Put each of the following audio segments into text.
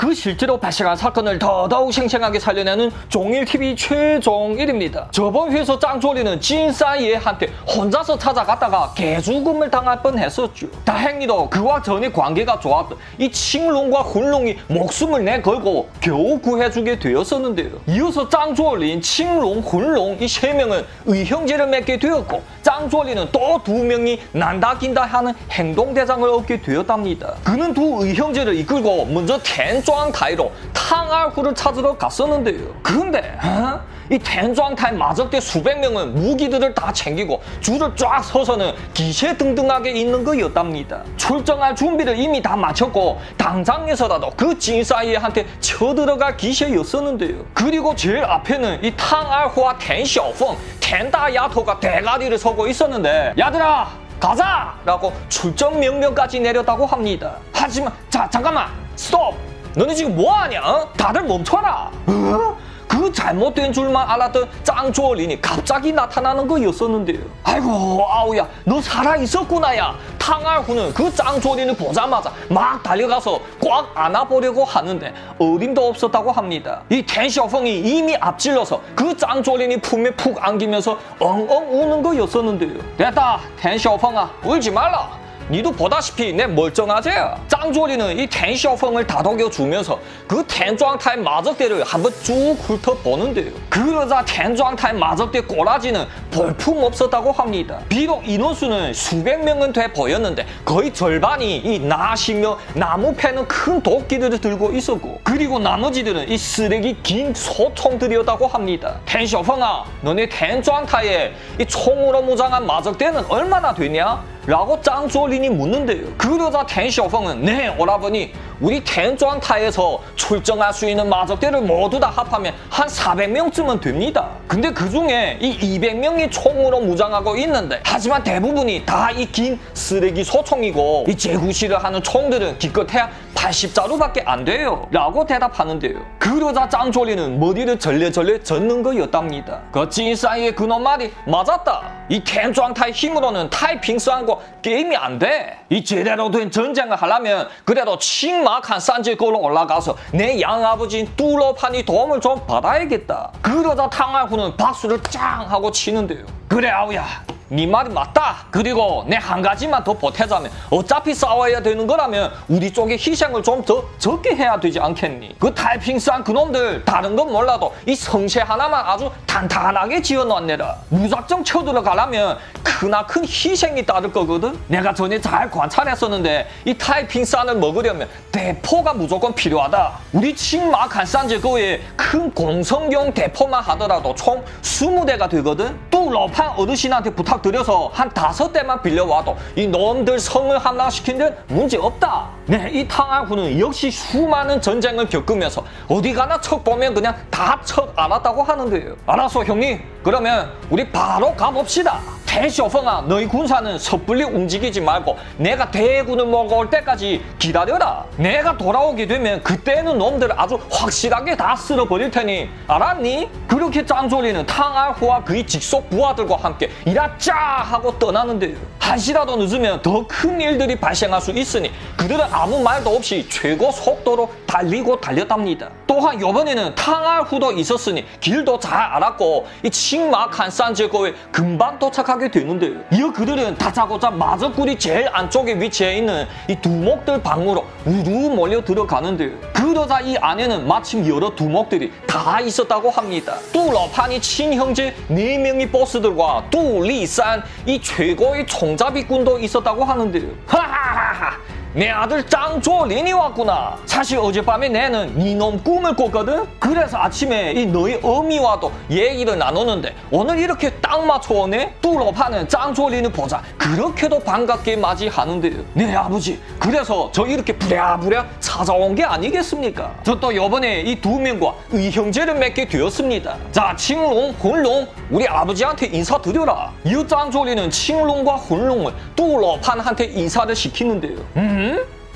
그 실제로 발생한 사건을 더더욱 생생하게 살려내는 종일TV 최종일입니다. 저번 회에서 짱조리는 찐사이에한테 혼자서 찾아갔다가 개죽음을 당할 뻔했었죠. 다행히도 그와 전에 관계가 좋았던 이 칭롱과 훈롱이 목숨을 내걸고 겨우 구해주게 되었었는데요. 이어서 짱조린, 칭롱, 훈롱 이 세 명은 의형제를 맺게 되었고 짱조리는 또 두 명이 난다 긴다 하는 행동대장을 얻게 되었답니다. 그는 두 의형제를 이끌고 먼저 텐좌타이로 탕알후를 찾으러 갔었는데요. 그런데 어? 이 텐좌타이 마적대 수백 명은 무기들을 다 챙기고 줄을 쫙 서서는 기세 등등하게 있는 거였답니다. 출정할 준비를 이미 다 마쳤고 당장에서라도 그 찐사이한테 쳐들어갈 기세였었는데요. 그리고 제일 앞에는 이 탕알후와 텐샤오펑, 텐다야토가 대가리를 서고 있었는데 야들아 가자! 라고 출정 명령까지 내렸다고 합니다. 하지만 자 잠깐만 스톱! 너네 지금 뭐하냐? 어? 다들 멈춰라! 어? 그 잘못된 줄만 알았던 짱조린이 갑자기 나타나는 거였었는데요. 아이고 아우야 너 살아있었구나 야. 탕알후는 그 짱조린을 보자마자 막 달려가서 꽉 안아보려고 하는데 어림도 없었다고 합니다. 이 텐셔펑이 이미 앞질러서 그 짱조린이 품에 푹 안기면서 엉엉 우는 거였었는데요. 됐다 텐셔펑아 울지 말라. 니도 보다시피 내 멀쩡하지야. 짱조리는 이 텐셔펑을 다독여주면서 그 텐状타의 마적대를 한번 쭉 훑어보는데요. 그러자 텐状타의 마적대 꼬라지는 볼품 없었다고 합니다. 비록 인원수는 수백 명은 돼 보였는데 거의 절반이 이 나시며 나무 패는 큰 도끼들을 들고 있었고 그리고 나머지들은 이 쓰레기 긴 소총들이었다고 합니다. 텐셔펑아 너네 텐状타의 이 총으로 무장한 마적대는 얼마나 되냐? 라고 짱조린이 묻는데요. 그러자 텐셔펑은 네 오라버니 우리 텐状타에서 출정할 수 있는 마적대를 모두 다 합하면 한 400명쯤은 됩니다. 근데 그 중에 이 200명이 총으로 무장하고 있는데 하지만 대부분이 다 이 긴 쓰레기 소총이고 이 제구시를 하는 총들은 기껏해야 80자루밖에 안 돼요. 라고 대답하는데요. 그러자 짱조리는 머리를 절레절레 젓는 거였답니다. 그 찐사이의 그놈 말이 맞았다. 이 텐状타의 힘으로는 타이핑스하고 게임이 안 돼. 이 제대로 된 전쟁을 하려면 그래도 칭막한 산지골로 올라가서 내 양아버지인 뚜러판이 도움을 좀 받아야겠다. 그러자 탕알후는 박수를 짱 하고 치는데요. 그래 아우야 네 말이 맞다. 그리고 내 한 가지만 더 보태자면 어차피 싸워야 되는 거라면 우리 쪽에 희생을 좀 더 적게 해야 되지 않겠니? 그 탈핑스한 그놈들 다른 건 몰라도 이 성체 하나만 아주 단단하게 지어놨네라. 무작정 쳐들어가려면 크나큰 희생이 따를 거거든? 내가 전에 잘 관찰했었는데 이 타이핑산을 먹으려면 대포가 무조건 필요하다. 우리 칭마간 산지 거에 큰 공성용 대포만 하더라도 총 20대가 되거든? 또 러판 어르신한테 부탁 드려서 한 다섯 대만 빌려와도 이 놈들 성을 함락시킨 데는 문제 없다. 네, 이 탕알후는 역시 수많은 전쟁을 겪으면서 어디 가나 척 보면 그냥 다 척 알았다고 하는데요. 알았어, 형님. 그러면 우리 바로 가봅시다. 대쇼펑아 너희 군사는 섣불리 움직이지 말고 내가 대군을 먹어올 때까지 기다려라. 내가 돌아오게 되면 그때는 놈들 아주 확실하게 다 쓸어버릴 테니 알았니? 그렇게 짱조리는 탕알후와 그의 직속 부하들과 함께 이라짜 하고 떠나는데요. 한시라도 늦으면 더 큰 일들이 발생할 수 있으니 그들은 아무 말도 없이 최고 속도로 달리고 달렸답니다. 또한 이번에는 탕알후도 있었으니 길도 잘 알았고 이 칭막한 산제거에 금방 도착하게 되는데요. 이어 그들은 다짜고짜 마저굴이 제일 안쪽에 위치해 있는 이 두목들 방으로 우르 몰려 들어가는데요. 그러자 이 안에는 마침 여러 두목들이 다 있었다고 합니다. 뚜러판이 친형제 4명의 보스들과 뚜리산 이 최고의 총 잡이꾼도 있었다고 하는데요. 하하하하 내 아들 짱조린이 왔구나. 사실 어젯밤에 내는 니놈 꿈을 꿨거든. 그래서 아침에 이 너희 어미와도 얘기를 나누는데 오늘 이렇게 딱 맞춰 오네. 뚜러파는 짱조린을 보자. 그렇게도 반갑게 맞이하는데요. 네 아버지. 그래서 저 이렇게 부랴부랴 찾아온 게 아니겠습니까? 저 또 요번에 이 두 명과 의형제를 맺게 되었습니다. 자 칭롱, 혼롱 우리 아버지한테 인사드려라. 이 짱조린은 칭롱과 혼롱을 뚜러판한테 인사를 시키는데요. 음?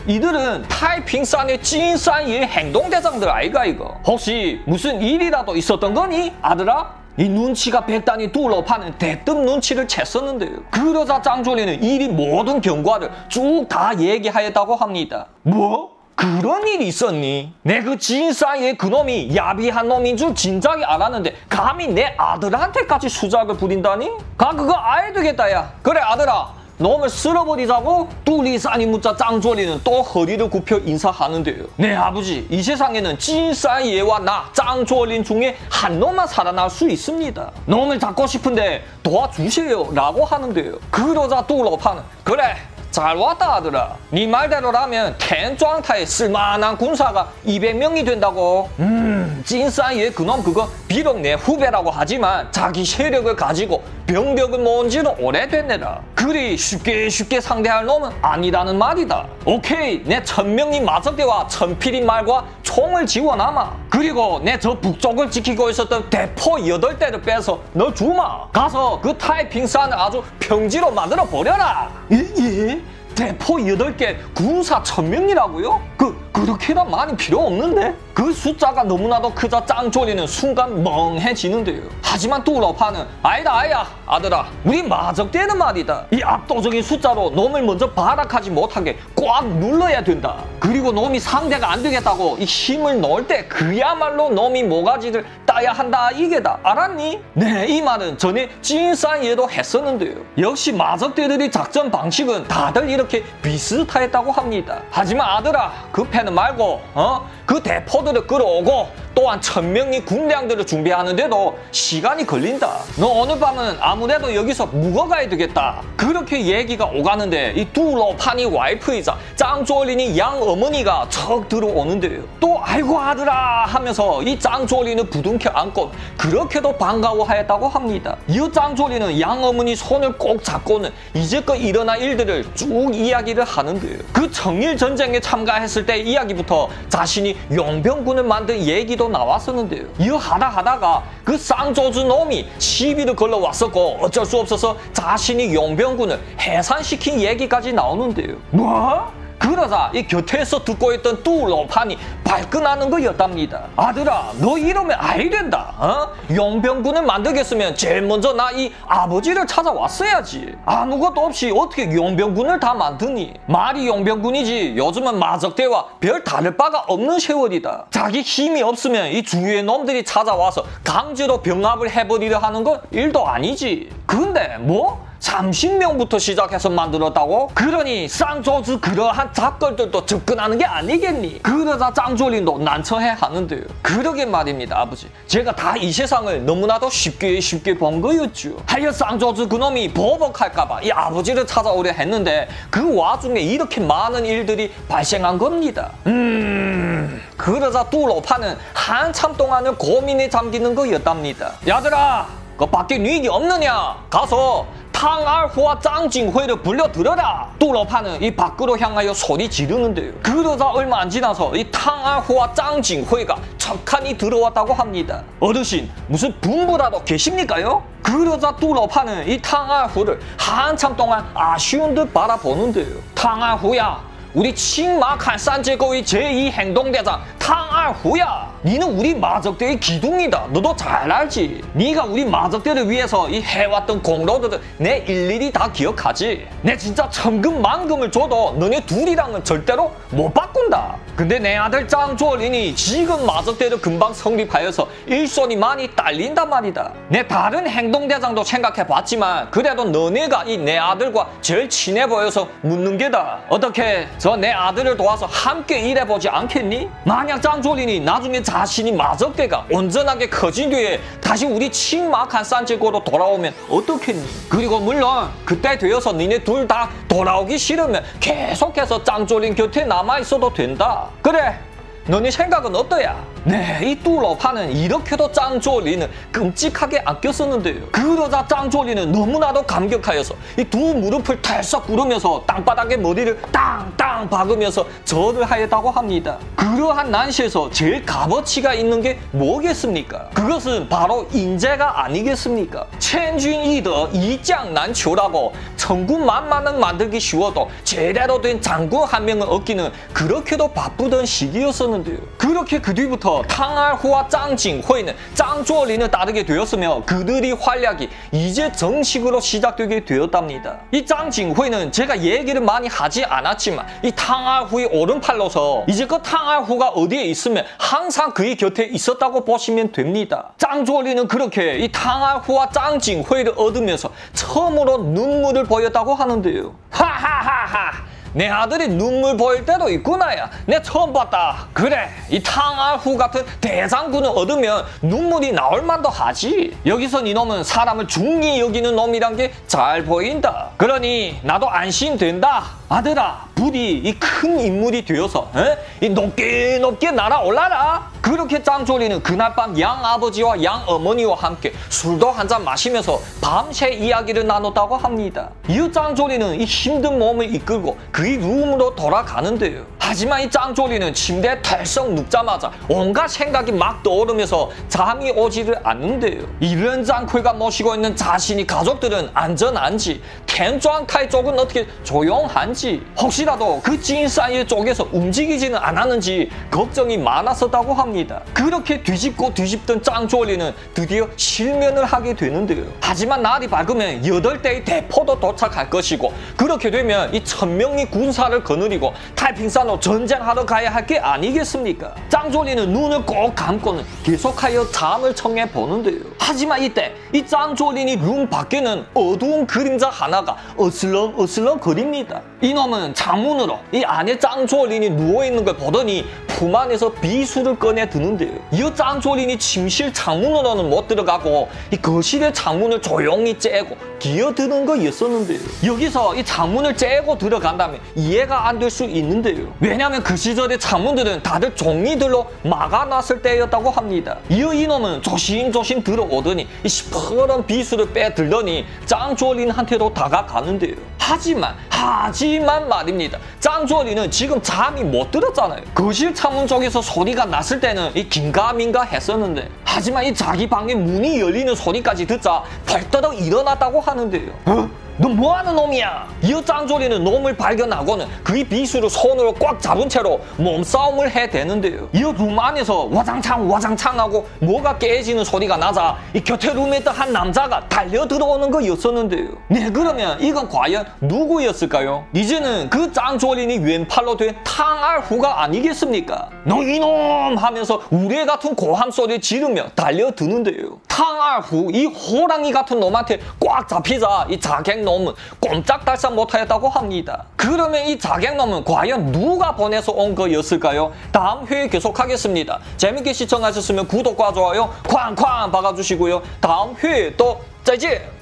이들은 타이핑산의 찐산의 행동대장들 아이가 이거 혹시 무슨 일이라도 있었던 거니 아들아? 이 눈치가 백단이 둘러파는 대뜸 눈치를 챘었는데요. 그러자 짱조리는 이리 모든 경과를 쭉 다 얘기하였다고 합니다. 뭐? 그런 일이 있었니? 내 그 지인 사이에 그놈이 야비한 놈인 줄 진작에 알았는데 감히 내 아들한테까지 수작을 부린다니? 가 그거 아야 되겠다 야 그래 아들아 놈을 쓸어버리자고 뚜리 싸니 묻자 짱조리는 또 허리를 굽혀 인사하는데요. 네 아버지 이 세상에는 찐싸 얘와 나 짱조린 중에 한 놈만 살아날 수 있습니다. 놈을 잡고 싶은데 도와주세요 라고 하는데요. 그러자 뚜로파는 그래 잘 왔다 아들아. 네 말대로라면 텐状타에 쓸만한 군사가 200명이 된다고. 음, 찐싸이의 그놈 그거 비록 내 후배라고 하지만 자기 세력을 가지고 병력을 모은 지는 오래됐네라. 그리 쉽게 쉽게 상대할 놈은 아니라는 말이다. 오케이, 내 천명리 마적대와 천필인 말과 총을 지원하마. 그리고 내 저 북쪽을 지키고 있었던 대포 여덟 대를 빼서 너 주마. 가서 그 타이핑산을 아주 평지로 만들어 버려라. 예? 예? 대포 8개 군사 1000명이라고요? 그, 그렇게나 많이 필요 없는데? 그 숫자가 너무나도 크자 짱조리는 순간 멍해지는데요. 하지만 뚜러파는 아니다 아야 아들아 우리 마적대는 말이다. 이 압도적인 숫자로 놈을 먼저 발악하지 못하게 꽉 눌러야 된다. 그리고 놈이 상대가 안 되겠다고 이 힘을 넣을 때 그야말로 놈이 모가지를 따야 한다 이게다. 알았니? 네, 이 말은 전에 찐싸이에도 했었는데요. 역시 마적대들의 작전 방식은 다들 이렇게 비슷하였다고 합니다. 하지만 아들아 그 패는 말고 어? 그 대포 들을 끌어오고 또한 천명이 군량들을 준비하는데도 시간이 걸린다. 너 오늘 밤은 아무래도 여기서 묵어가야 되겠다. 그렇게 얘기가 오가는데 이 두로파니 와이프이자 짱조린이 양 어머니가 척 들어오는데요. 또 아이고 아들아 하면서 이 짱조린을 부둥켜 안고 그렇게도 반가워하였다고 합니다. 이 짱조린은 양 어머니 손을 꼭 잡고는 이제껏 일어난 일들을 쭉 이야기를 하는데요. 그 청일 전쟁에 참가했을 때 이야기부터 자신이 용병 군을 만든 얘기도 나왔었는데요. 이거 하다 하다가 그 쌍조주 놈이 시비를 걸러 왔었고 어쩔 수 없어서 자신이 용병군을 해산시킨 얘기까지 나오는데요. 뭐? 그러자 이 곁에서 듣고 있던 뚜로판이 발끈하는 거였답니다. 아들아, 너 이러면 아이 된다. 어? 용병군을 만들겠으면 제일 먼저 나 이 아버지를 찾아왔어야지. 아무것도 없이 어떻게 용병군을 다 만드니? 말이 용병군이지 요즘은 마적대와 별 다를 바가 없는 세월이다. 자기 힘이 없으면 이 주위의 놈들이 찾아와서 강제로 병합을 해버리려 하는 건 일도 아니지. 근데 뭐? 30명부터 시작해서 만들었다고? 그러니 쌍조즈 그러한 작걸들도 접근하는 게 아니겠니? 그러자 짱조린도 난처해 하는데요. 그러게 말입니다, 아버지. 제가 다 이 세상을 너무나도 쉽게 쉽게 본 거였죠. 하여 쌍조즈 그놈이 보복할까봐 이 아버지를 찾아오려 했는데 그 와중에 이렇게 많은 일들이 발생한 겁니다. 음... 그러자 뚜로파는 한참 동안을 고민에 잠기는 거였답니다. 야들아! 그 밖에 위기 없느냐? 가서 탕알호와 짱징회를 불려 들어라. 뚜러파는 이 밖으로 향하여 소리 지르는데요. 그러다 얼마 안 지나서 이 탕알호와 짱징회가 척하니 들어왔다고 합니다. 어르신 무슨 분부라도 계십니까요? 그러자 뚜러파는 이 탕알호를 한참 동안 아쉬운 듯 바라보는데요. 탕알호야 우리 칭마칸 산제거의 제2 행동대장 탕알후야 니는 우리 마적대의 기둥이다. 너도 잘 알지. 네가 우리 마적대를 위해서 이 해왔던 공로들을 내 일일이 다 기억하지. 내 진짜 천금 만금을 줘도 너네 둘이랑은 절대로 못 바꾼다. 근데 내 아들 짱조린이 지금 마적대를 금방 성립하여서 일손이 많이 딸린단 말이다. 내 다른 행동대장도 생각해봤지만 그래도 너네가 이 내 아들과 제일 친해 보여서 묻는 게다. 어떻게 저 내 아들을 도와서 함께 일해보지 않겠니? 만약 짱조린이 나중에 자신이 마적대가 온전하게 커진 뒤에 다시 우리 칭막한 산책으로 돌아오면 어떻겠니? 그리고 물론 그때 되어서 니네 둘 다 돌아오기 싫으면 계속해서 짱조린 곁에 남아있어도 된다. 그래 너네 생각은 어떠야? 네, 이 뚜러파는 이렇게도 짱조리는 끔찍하게 아꼈었는데요. 그러자 짱조리는 너무나도 감격하여서 이 두 무릎을 탈썩 구르면서 땅바닥에 머리를 땅땅 박으면서 절을 하였다고 합니다. 그러한 난시에서 제일 값어치가 있는 게 뭐겠습니까? 그것은 바로 인재가 아니겠습니까? 천준 이더 이장 난초라고 천군만만은 만들기 쉬워도 제대로 된 장군 한 명을 얻기는 그렇게도 바쁘던 시기였었는데요. 그렇게 그 뒤부터 탕알호와 짱징회는 짱조리는 따르게 되었으며 그들이 활약이 이제 정식으로 시작되게 되었답니다. 이 짱징회는 제가 얘기를 많이 하지 않았지만 이 탕알후의 오른팔로서 이제 그 탕알후가 어디에 있으면 항상 그의 곁에 있었다고 보시면 됩니다. 짱조리는 그렇게 이 탕알후와 짱징회를 얻으면서 처음으로 눈물을 보였다고 하는데요. 하하하하! 내 아들이 눈물 보일 때도 있구나야. 내 처음 봤다. 그래, 이 탕알후 같은 대장군을 얻으면 눈물이 나올 만도 하지. 여기서 이놈은 사람을 중히 여기는 놈이란 게 잘 보인다. 그러니 나도 안심된다. 아들아, 부디 이 큰 인물이 되어서 에? 이 높게 높게 날아올라라. 그렇게 짱조리는 그날 밤 양아버지와 양어머니와 함께 술도 한 잔 마시면서 밤새 이야기를 나눴다고 합니다. 이 짱조리는 이 힘든 몸을 이끌고 그의 룸으로 돌아가는데요. 하지만 이 짱조리는 침대에 털썩 눕자마자 온갖 생각이 막 떠오르면서 잠이 오지를 않는데요. 이런 짱쿨가 모시고 있는 자신이 가족들은 안전한지 텐조안카이 쪽은 어떻게 조용한지 혹시라도 그 찐사이의 쪽에서 움직이지는 않았는지 걱정이 많았었다고 합니다. 그렇게 뒤집고 뒤집던 짱조리는 드디어 실면을 하게 되는데요. 하지만 날이 밝으면 여덟 대의 대포도 도착할 것이고 그렇게 되면 이 천명리 군사를 거느리고太平산으로 전쟁하러 가야 할 게 아니겠습니까? 짱조리는 눈을 꼭 감고는 계속하여 잠을 청해 보는데요. 하지만 이때 이 짱조린이 룸 밖에는 어두운 그림자 하나가 어슬렁 어슬렁 거립니다. 이놈은 창문으로 이 안에 짱조린이 누워있는 걸 보더니 품 안에서 비수를 꺼내 드는데요. 이 짱조린이 침실 창문으로는 못 들어가고 이 거실의 창문을 조용히 째고 기어드는 거였었는데요. 여기서 이 창문을 째고 들어간다면 이해가 안 될 수 있는데요. 왜냐하면 그 시절의 창문들은 다들 종이들로 막아놨을 때였다고 합니다. 이어 이놈은 조심조심 들어오더니 이 시퍼런 비수를 빼들더니 짱조린한테로 다가가는데요. 하지만 하지만 말입니다. 짱조리는 지금 잠이 못 들었잖아요. 거실 창문 쪽에서 소리가 났을 때는 이 긴가민가 했었는데 하지만 이 자기 방의 문이 열리는 소리까지 듣자 벌떡 일어났다고 하는데요. 어? 너 뭐하는 놈이야? 이 짱조리는 놈을 발견하고는 그의 비수를 손으로 꽉 잡은 채로 몸싸움을 해대는데요. 이룸 안에서 와장창 와장창 하고 뭐가 깨지는 소리가 나자 이 곁에 룸에 있던 한 남자가 달려 들어오는 거였었는데요. 네 그러면 이건 과연 누구였을까요? 이제는 그 짱조린이 왼팔로 된 탕알후가 아니겠습니까? 너 이놈 하면서 우레 같은 고함 소리 지르며 달려드는데요. 탕알후 이 호랑이 같은 놈한테 꽉 잡히자 이 자객 놈은 꼼짝달싹 못하였다고 합니다. 그러면 이 자객놈은 과연 누가 보내서 온 거였을까요? 다음 회에 계속하겠습니다. 재밌게 시청하셨으면 구독과 좋아요 쾅쾅 박아주시고요. 다음 회에 또再见。